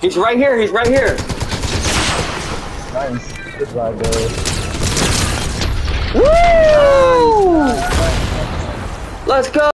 He's right here. He's right here. Nice. Good job, dude. Woo! Let's go.